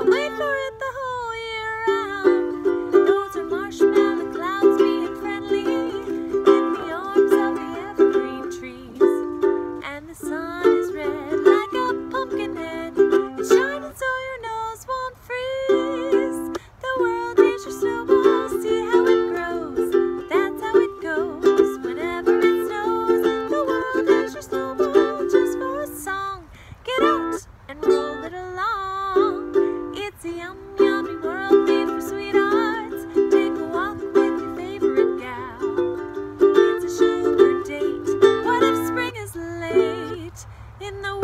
Wait for it the whole in the